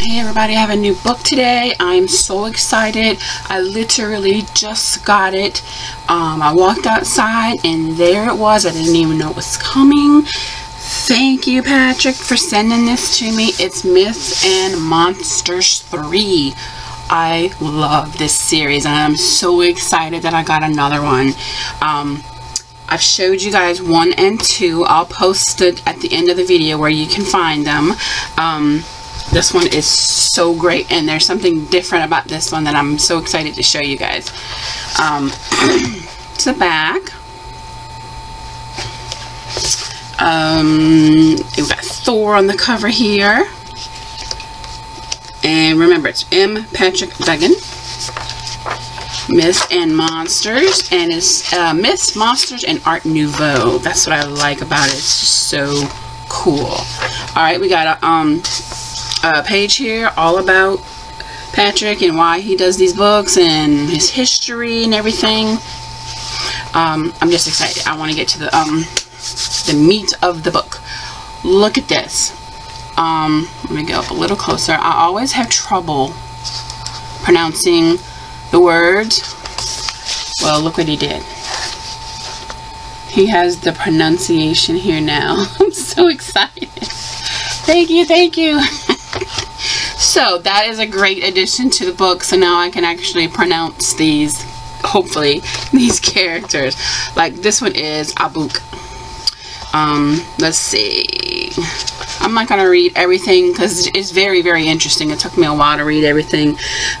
Hey everybody, I have a new book today. I'm so excited. I literally just got it. Um, I walked outside and there it was. I didn't even know it was coming. Thank you, Patrick, for sending this to me. It's Myths and Monsters 3. I love this series and I'm so excited that I got another one. Um, I've showed you guys one and two. I'll post it at the end of the video where you can find them. Um, this one is so great and there's something different about this one that I'm so excited to show you guys. Um, it's the back. Um, we've got Thor on the cover here. And remember, it's M. Patrick Duggan. Myths and Monsters. And it's uh, Myths, Monsters, and Art Nouveau. That's what I like about it. It's just so cool. Alright, we got a um, uh, page here all about Patrick and why he does these books and his history and everything. Um, I'm just excited. I want to get to the um, the meat of the book. Look at this. Um, let me go up a little closer. I always have trouble pronouncing the words. Well, look what he did. He has the pronunciation here now. I'm so excited. Thank you, thank you. So that is a great addition to the book. So now I can actually pronounce these, hopefully, these characters. Like this one is Abuk. Um, let's see. I'm not going to read everything because it's very, very interesting. It took me a while to read everything.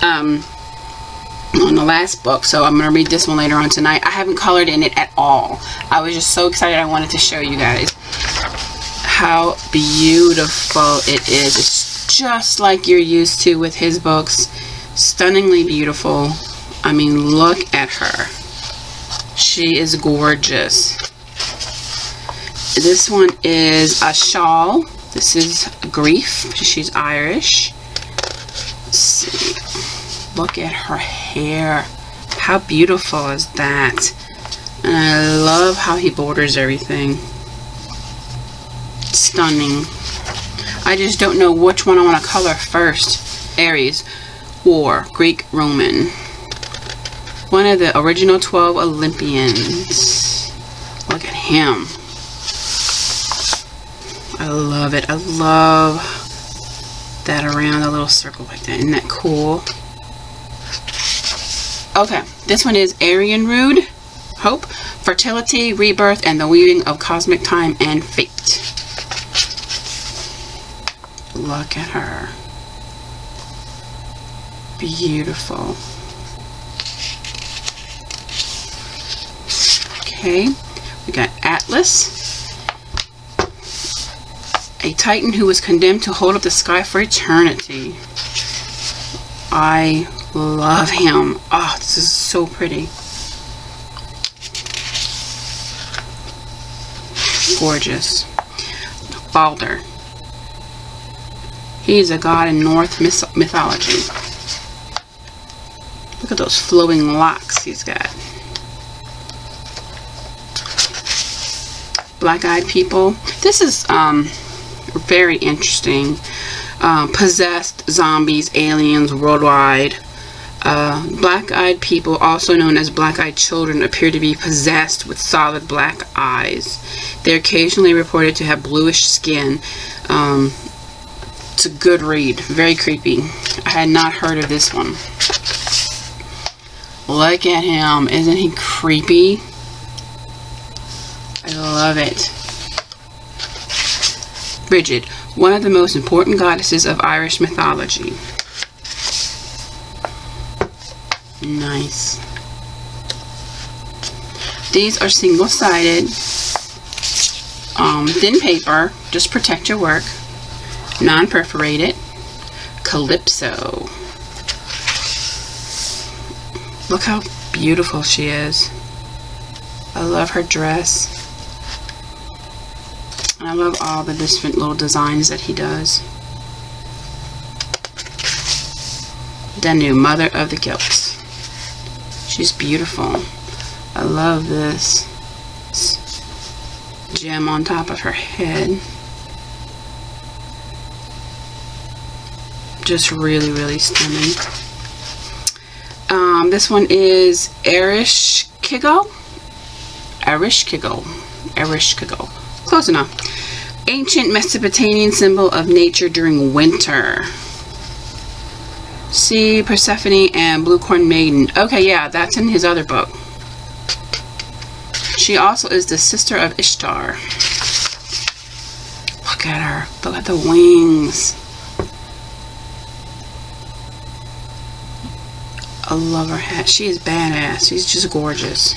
Um, on the last book so I'm going to read this one later on tonight I haven't colored in it at all I was just so excited I wanted to show you guys how beautiful it is it's just like you're used to with his books. Stunningly beautiful. I mean, look at her. She is gorgeous. This one is a shawl. This is Grief. She's Irish. Let's see. Look at her hair. How beautiful is that? And I love how he borders everything. Stunning. I just don't know which one I want to color first. Ares, War, Greek, Roman. One of the original 12 Olympians. Look at him. I love it. I love that around a little circle like that. Isn't that cool? Okay, this one is Arianrhod, Hope, Fertility, Rebirth, and the Weaving of Cosmic Time and Fate. Look at her. Beautiful. Okay, we got Atlas. A titan who was condemned to hold up the sky for eternity. I love him. Oh, this is so pretty. Gorgeous. Balder. He is a god in Norse mythology. Look at those flowing locks he's got. Black-eyed people. This is um, very interesting. Um, possessed zombies, aliens worldwide. Uh, black-eyed people, also known as black-eyed children, appear to be possessed with solid black eyes. They're occasionally reported to have bluish skin. Um, it's a good read. Very creepy. I had not heard of this one. Look at him. Isn't he creepy? I love it. Bridget, one of the most important goddesses of Irish mythology. Nice. These are single-sided, um, thin paper. Just protect your work non-perforated Calypso. Look how beautiful she is. I love her dress. I love all the different little designs that he does. Danu, Mother of the Gilts. She's beautiful. I love this gem on top of her head. Just really, really stunning. Um, this one is Irish Kigo. Irish Kigo. Ereshkigal. Kigo. Close enough. Ancient Mesopotamian symbol of nature during winter. See Persephone and Blue Corn Maiden. Okay, yeah, that's in his other book. She also is the sister of Ishtar. Look at her. Look at the wings. I love her hat. She is badass. She's just gorgeous.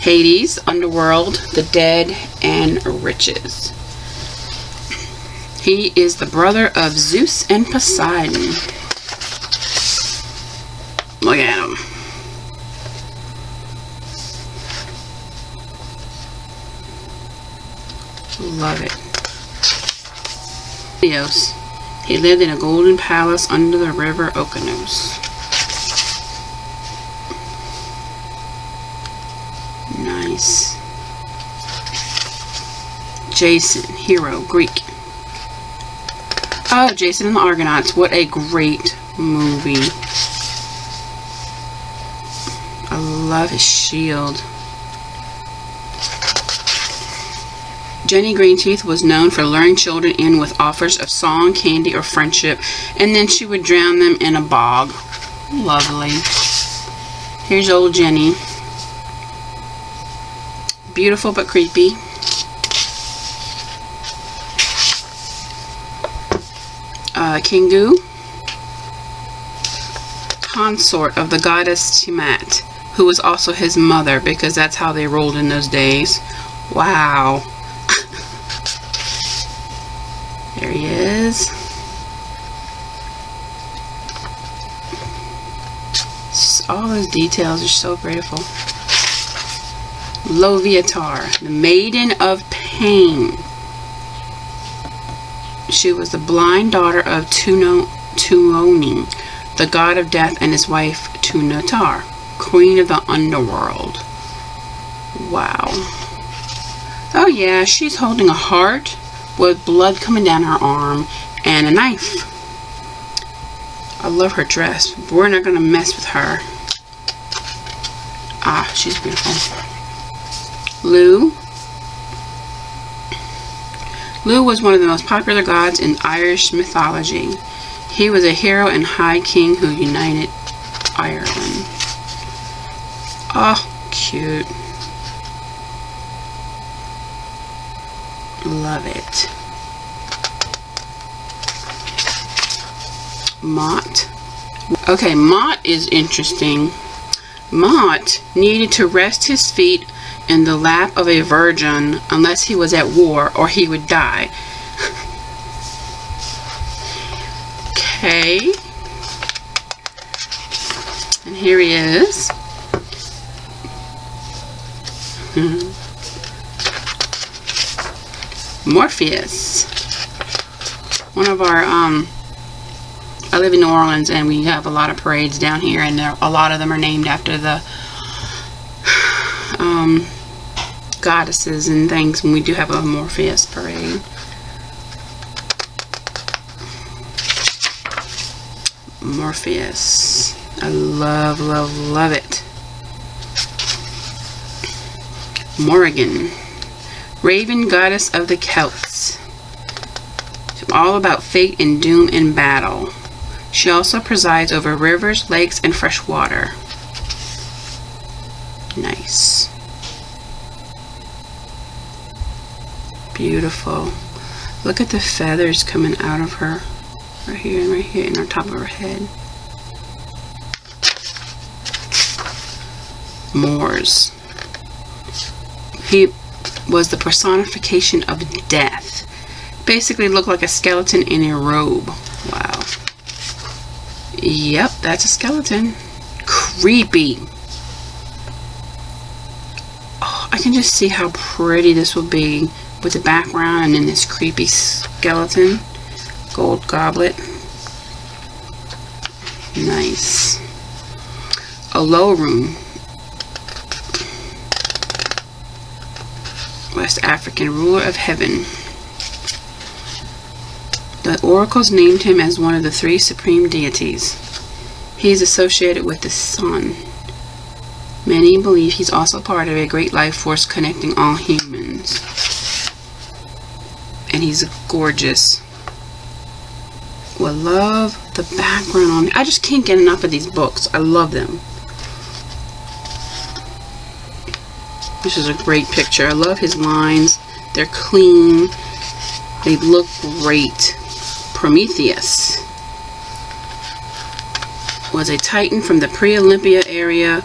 Hades, Underworld, the Dead, and Riches. He is the brother of Zeus and Poseidon. Look at him. Love it. He lived in a golden palace under the river Okeanos. Nice. Jason, hero, Greek. Oh, Jason and the Argonauts. What a great movie. I love his shield. Jenny Greenteeth was known for luring children in with offers of song, candy, or friendship, and then she would drown them in a bog. Lovely. Here's old Jenny. Beautiful but creepy. Uh, Kingu. Consort of the goddess Tiamat, who was also his mother, because that's how they rolled in those days. Wow. there he is. All those details are so beautiful. Loviatar, the Maiden of Pain. She was the blind daughter of Tuno, Tuoni, the god of death, and his wife Tunotar, queen of the underworld. Wow. Oh yeah, she's holding a heart with blood coming down her arm and a knife. I love her dress. We're not going to mess with her. Ah, she's beautiful. Lugh. Lugh was one of the most popular gods in Irish mythology. He was a hero and high king who united Ireland. Oh, cute. Love it. Mott. Okay, Mott is interesting. Mott needed to rest his feet in the lap of a virgin unless he was at war or he would die. okay. And here he is. Morpheus. One of our, um, I live in New Orleans and we have a lot of parades down here and there, a lot of them are named after the um, goddesses and things when we do have a Morpheus parade. Morpheus. I love, love, love it. Morrigan. Raven goddess of the Celts. All about fate and doom in battle. She also presides over rivers, lakes, and fresh water. Nice. Beautiful. Look at the feathers coming out of her. Right here and right here in the top of her head. Mors. He was the personification of death. Basically looked like a skeleton in a robe. Wow. Yep, that's a skeleton. Creepy. Oh, I can just see how pretty this will be with the background and then this creepy skeleton. Gold goblet. Nice. Olorun. West African ruler of heaven. The oracles named him as one of the three supreme deities. He is associated with the sun. Many believe he's also part of a great life force connecting all humans. And he's gorgeous. Will love the background on I just can't get enough of these books. I love them. This is a great picture. I love his lines. They're clean. They look great. Prometheus was a titan from the pre-Olympia area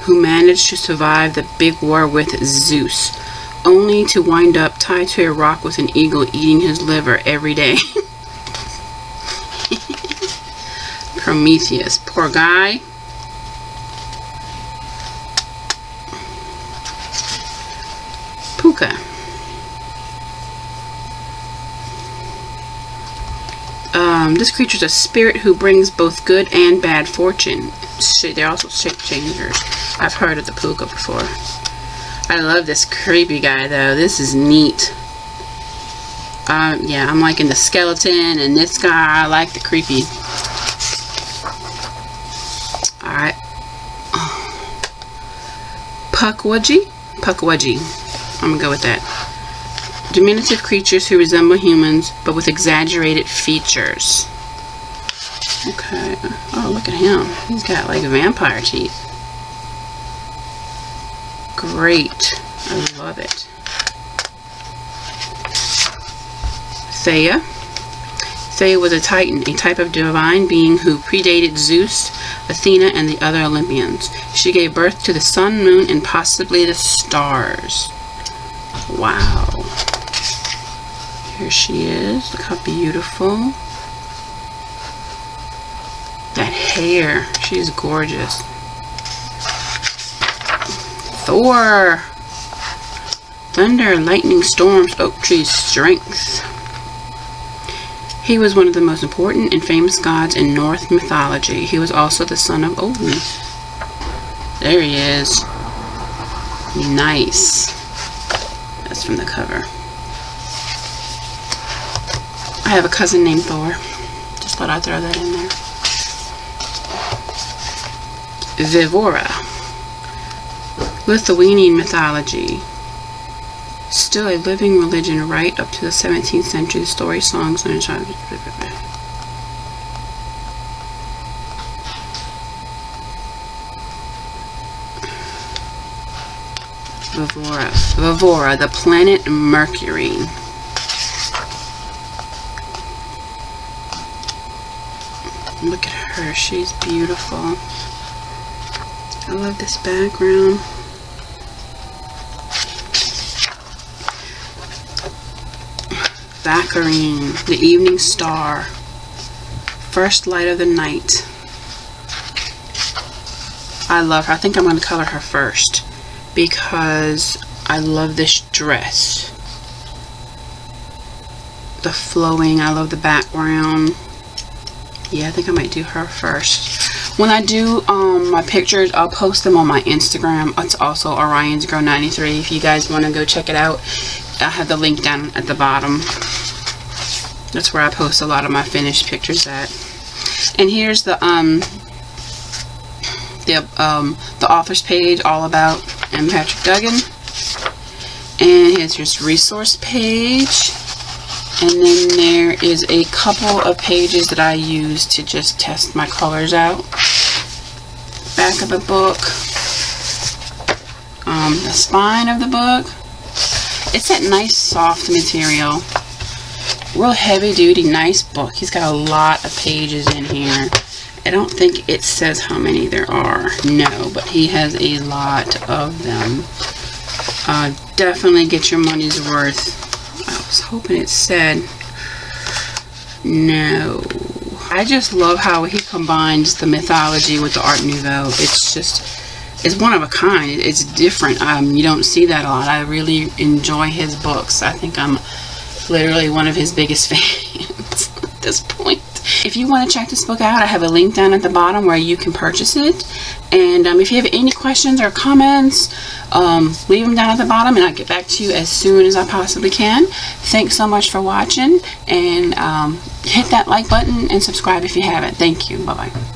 who managed to survive the big war with Zeus, only to wind up tied to a rock with an eagle eating his liver every day. Prometheus, poor guy. Puka. Um, this creature is a spirit who brings both good and bad fortune. They're also shape changers. I've heard of the puka before. I love this creepy guy though. This is neat. Um, yeah, I'm liking the skeleton and this guy. I like the creepy. Alright. Pukwudgie? Pukwudgie. I'm gonna go with that diminutive creatures who resemble humans but with exaggerated features. Okay. Oh, look at him. He's got like vampire teeth. Great. I love it. Theia. Theia was a titan, a type of divine being who predated Zeus, Athena, and the other Olympians. She gave birth to the sun, moon, and possibly the stars. Wow. Here she is. Look how beautiful. That hair. She's gorgeous. Thor. Thunder, lightning, storms, oak tree, strength. He was one of the most important and famous gods in Norse mythology. He was also the son of Odin. There he is. Nice. That's from the cover. I have a cousin named Thor. Just thought I'd throw that in there. Vivora. Lithuanian mythology. Still a living religion right up to the 17th century. Story, songs, and Vivora. Vivora, the planet Mercury. Look at her. She's beautiful. I love this background. Vakarine, the evening star. First light of the night. I love her. I think I'm going to color her first because I love this dress. The flowing, I love the background yeah I think I might do her first when I do um, my pictures I'll post them on my Instagram it's also Orion's Girl 93 if you guys want to go check it out I have the link down at the bottom that's where I post a lot of my finished pictures at and here's the um the um the author's page all about M. Patrick Duggan and here's your resource page and then there is a couple of pages that I use to just test my colors out. Back of the book. Um, the spine of the book. It's that nice soft material. Real heavy duty, nice book. He's got a lot of pages in here. I don't think it says how many there are. No, but he has a lot of them. Uh, definitely get your money's worth I was hoping it said no. I just love how he combines the mythology with the Art Nouveau. It's just, it's one of a kind. It's different. Um, you don't see that a lot. I really enjoy his books. I think I'm literally one of his biggest fans at this point. if you want to check this book out, I have a link down at the bottom where you can purchase it. And um, if you have any questions or comments, um, leave them down at the bottom and I'll get back to you as soon as I possibly can. Thanks so much for watching and um, hit that like button and subscribe if you haven't. Thank you. Bye-bye.